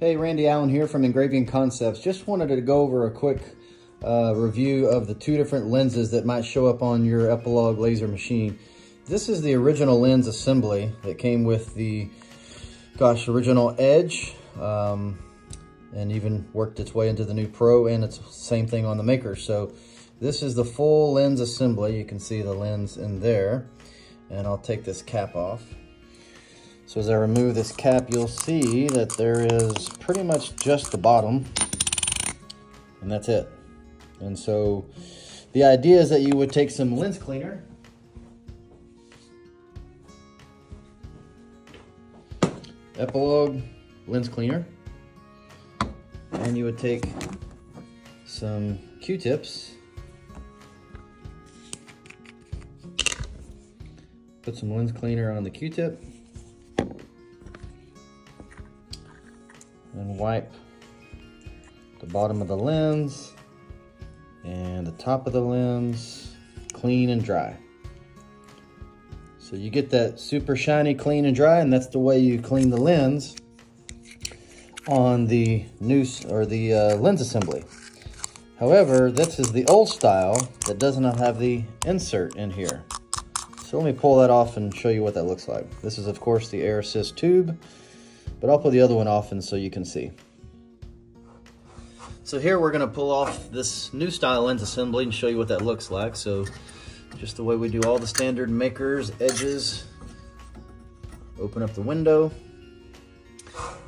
Hey, Randy Allen here from Engraving Concepts. Just wanted to go over a quick uh, review of the two different lenses that might show up on your Epilog laser machine. This is the original lens assembly that came with the, gosh, original Edge, um, and even worked its way into the new Pro, and it's the same thing on the Maker. So this is the full lens assembly. You can see the lens in there, and I'll take this cap off. So as I remove this cap, you'll see that there is pretty much just the bottom, and that's it. And so the idea is that you would take some lens cleaner, Epilog lens cleaner, and you would take some Q-tips, put some lens cleaner on the Q-tip, and wipe the bottom of the lens and the top of the lens clean and dry. So you get that super shiny clean and dry and that's the way you clean the lens on the noose or the uh, lens assembly. However, this is the old style that does not have the insert in here. So let me pull that off and show you what that looks like. This is of course the Air Assist tube but I'll pull the other one off and so you can see. So here we're gonna pull off this new style lens assembly and show you what that looks like. So just the way we do all the standard makers, edges, open up the window,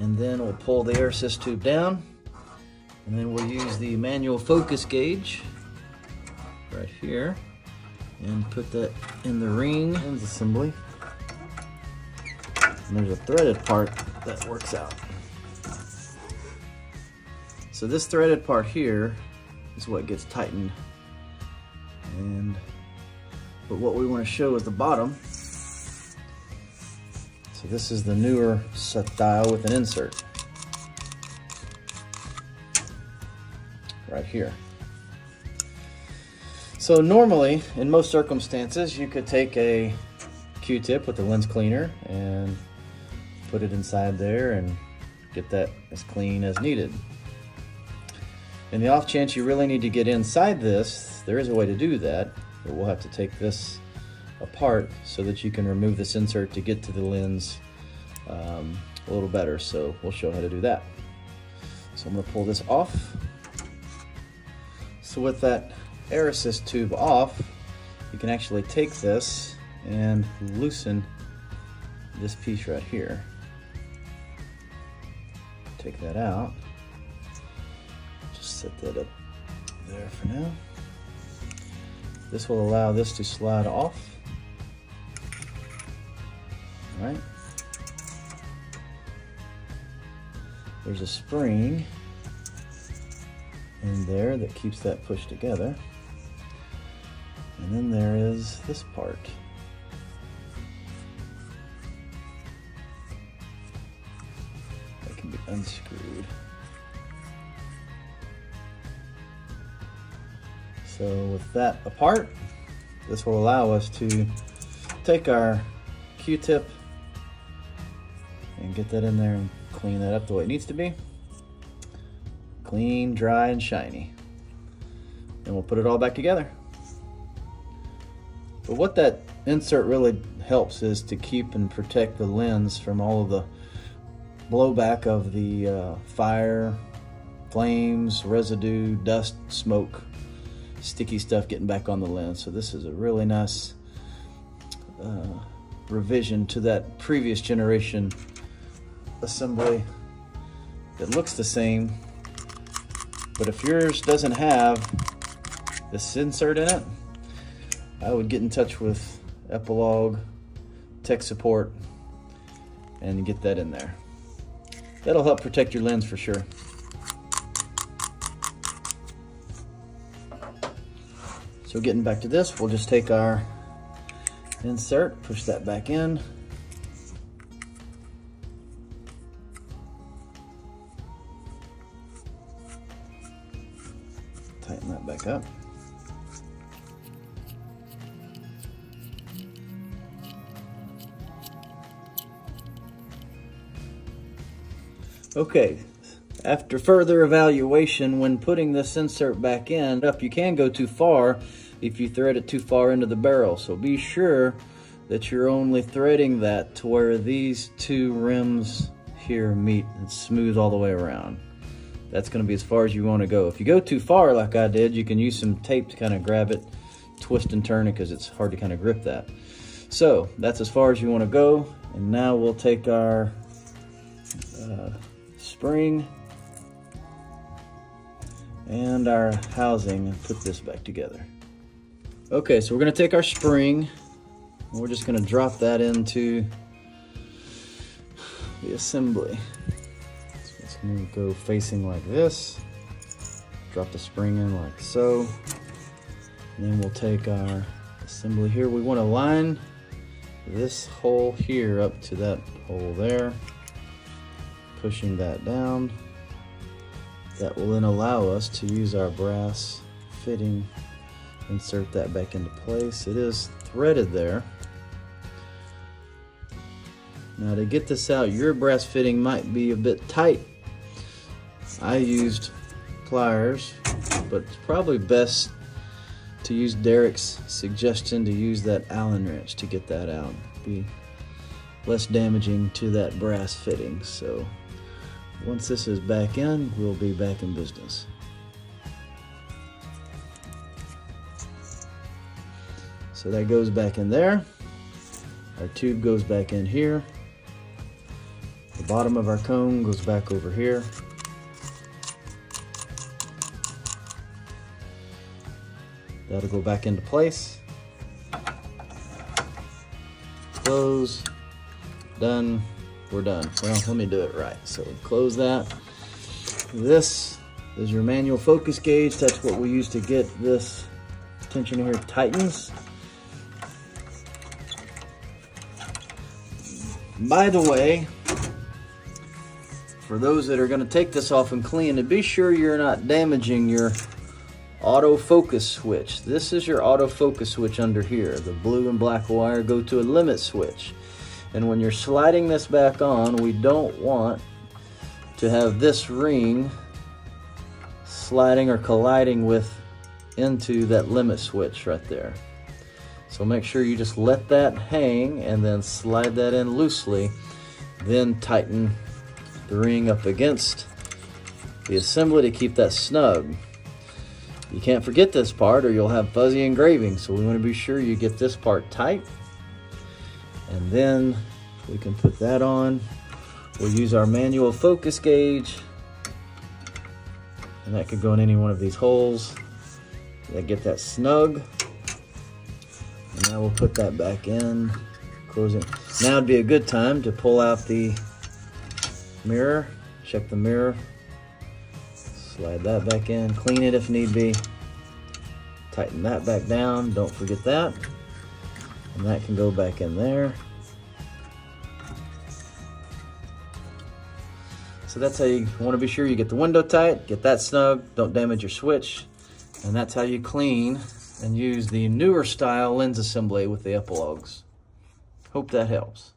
and then we'll pull the air assist tube down, and then we'll use the manual focus gauge right here, and put that in the ring lens assembly. And there's a threaded part that works out. So this threaded part here is what gets tightened. And but what we want to show is the bottom. So this is the newer style with an insert. Right here. So normally, in most circumstances, you could take a Q-tip with a lens cleaner and put it inside there and get that as clean as needed. In the off chance you really need to get inside this, there is a way to do that, but we'll have to take this apart so that you can remove this insert to get to the lens um, a little better. So we'll show how to do that. So I'm gonna pull this off. So with that air assist tube off, you can actually take this and loosen this piece right here take that out. Just set that up there for now. This will allow this to slide off. All right. There's a spring in there that keeps that pushed together. And then there is this part. Unscrewed. So with that apart, this will allow us to take our Q-tip and get that in there and clean that up the way it needs to be. Clean, dry, and shiny. And we'll put it all back together. But what that insert really helps is to keep and protect the lens from all of the blowback of the uh, fire, flames, residue, dust, smoke, sticky stuff getting back on the lens. So this is a really nice uh, revision to that previous generation assembly that looks the same. But if yours doesn't have this insert in it, I would get in touch with Epilog tech support and get that in there. That'll help protect your lens for sure. So getting back to this, we'll just take our insert, push that back in. Tighten that back up. Okay, After further evaluation, when putting this insert back in, up you can go too far if you thread it too far into the barrel. So be sure that you're only threading that to where these two rims here meet and smooth all the way around. That's gonna be as far as you wanna go. If you go too far like I did, you can use some tape to kind of grab it, twist and turn it because it's hard to kind of grip that. So that's as far as you wanna go. And now we'll take our uh, spring and our housing and put this back together. Okay, so we're gonna take our spring and we're just gonna drop that into the assembly. So it's gonna go facing like this. Drop the spring in like so. And then we'll take our assembly here. We wanna line this hole here up to that hole there. Pushing that down. That will then allow us to use our brass fitting, insert that back into place. It is threaded there. Now to get this out, your brass fitting might be a bit tight. I used pliers, but it's probably best to use Derek's suggestion to use that Allen wrench to get that out. Be less damaging to that brass fitting. So once this is back in, we'll be back in business. So that goes back in there. Our tube goes back in here. The bottom of our cone goes back over here. That'll go back into place. Close. Done we're done. Well, let me do it right. So close that. This is your manual focus gauge. That's what we use to get this tension here tightens. By the way, for those that are going to take this off and clean it, be sure you're not damaging your autofocus switch. This is your autofocus switch under here. The blue and black wire go to a limit switch. And when you're sliding this back on, we don't want to have this ring sliding or colliding with into that limit switch right there. So make sure you just let that hang and then slide that in loosely. Then tighten the ring up against the assembly to keep that snug. You can't forget this part or you'll have fuzzy engraving. So we want to be sure you get this part tight and then we can put that on. We'll use our manual focus gauge and that could go in any one of these holes. That get that snug. And now we'll put that back in, close it. Now would be a good time to pull out the mirror, check the mirror, slide that back in, clean it if need be, tighten that back down, don't forget that. And that can go back in there. So that's how you want to be sure you get the window tight, get that snug, don't damage your switch. And that's how you clean and use the newer style lens assembly with the Epilogs. Hope that helps.